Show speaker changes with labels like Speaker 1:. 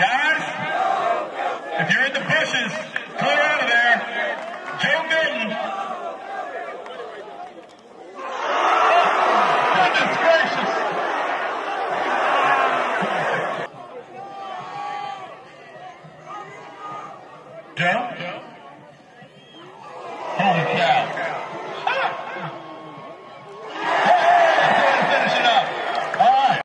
Speaker 1: Guys, if you're in the bushes, clear out of there. Joe Milton. Goodness gracious. Joe? Holy cow.